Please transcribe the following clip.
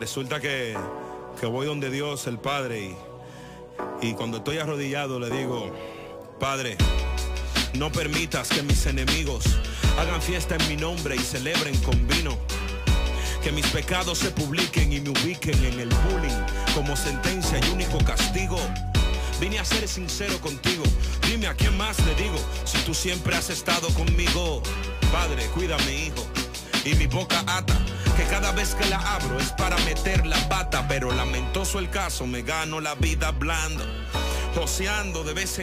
Resulta que, que voy donde Dios, el Padre, y, y cuando estoy arrodillado le digo, Padre, no permitas que mis enemigos hagan fiesta en mi nombre y celebren con vino. Que mis pecados se publiquen y me ubiquen en el bullying como sentencia y único castigo. Vine a ser sincero contigo. Dime a quién más le digo si tú siempre has estado conmigo. Padre, cuida a mi hijo y mi boca ata. Vez que la abro es para meter la pata. Pero lamentoso el caso, me gano la vida hablando. Joseando de vez en